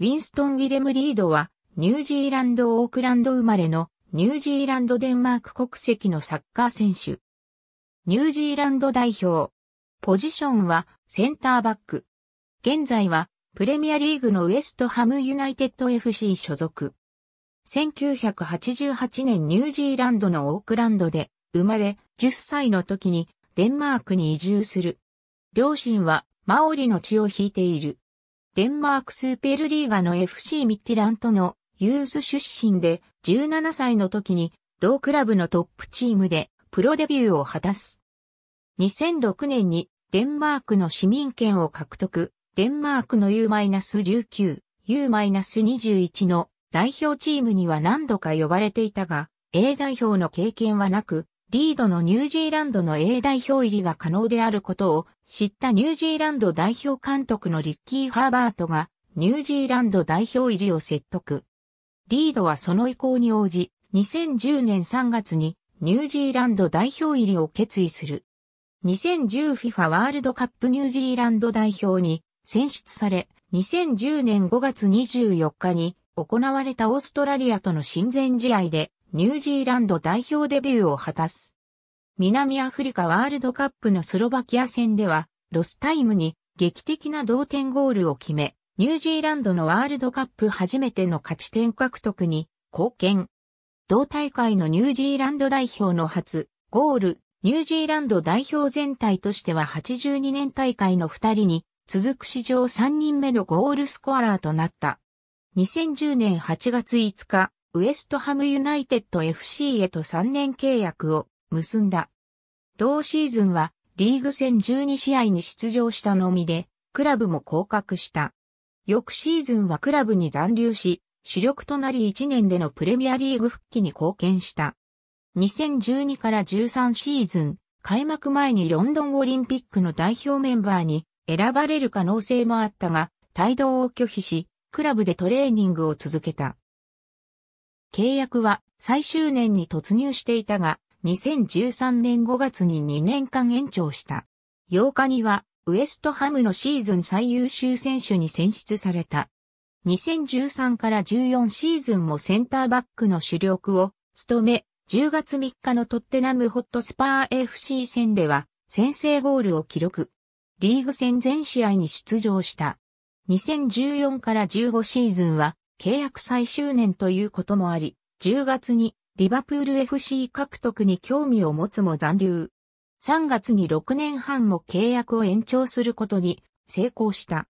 ウィンストン・ウィレム・リードは、ニュージーランド・オークランド生まれのニュージーランド・デンマーク国籍のサッカー選手。ニュージーランド代表。ポジションはセンターバック。現在はプレミアリーグのウエストハムユナイテッド FC 所属。1988年ニュージーランドのオークランドで生まれ10歳の時にデンマークに移住する。両親はマオリの血を引いている。デンマークスーペルリーガの FC ミッティラントのユース出身で17歳の時に同クラブのトップチームでプロデビューを果たす。2006年にデンマークの市民権を獲得、デンマークの U-19、U-21 の代表チームには何度か呼ばれていたが、A 代表の経験はなく、リードのニュージーランドの A 代表入りが可能であることを知ったニュージーランド代表監督のリッキー・ハーバートがニュージーランド代表入りを説得。リードはその意向に応じ、2010年3月にニュージーランド代表入りを決意する。2010FIFA ワールドカップニュージーランド代表に選出され、2010年5月24日に行われたオーストラリアとの親善試合でニュージーランド代表デビューを果たす。南アフリカワールドカップのスロバキア戦では、ロスタイムに劇的な同点ゴールを決め、ニュージーランドのワールドカップ初めての勝ち点獲得に貢献。同大会のニュージーランド代表の初、ゴール、ニュージーランド代表全体としては82年大会の2人に続く史上3人目のゴールスコアラーとなった。2010年8月5日、ウエストハムユナイテッド FC へと3年契約を結んだ。同シーズンはリーグ戦12試合に出場したのみで、クラブも降格した。翌シーズンはクラブに残留し、主力となり1年でのプレミアリーグ復帰に貢献した。2012から13シーズン、開幕前にロンドンオリンピックの代表メンバーに選ばれる可能性もあったが、帯同を拒否し、クラブでトレーニングを続けた。契約は最終年に突入していたが、2013年5月に2年間延長した。8日には、ウエストハムのシーズン最優秀選手に選出された。2013から14シーズンもセンターバックの主力を務め、10月3日のトッテナムホットスパー FC 戦では先制ゴールを記録。リーグ戦全試合に出場した。2014から15シーズンは契約最終年ということもあり、10月にリバプール FC 獲得に興味を持つも残留。3月に6年半も契約を延長することに成功した。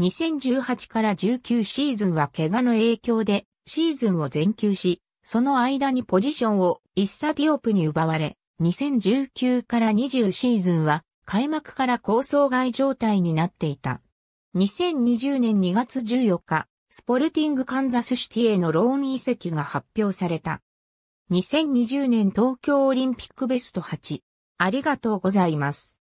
2018から19シーズンは怪我の影響でシーズンを全休し、その間にポジションをイッサディオプに奪われ、2019から20シーズンは開幕から構想外状態になっていた。2020年2月14日、スポルティングカンザスシティへのローン移籍が発表された。2020年東京オリンピックベスト8。ありがとうございます。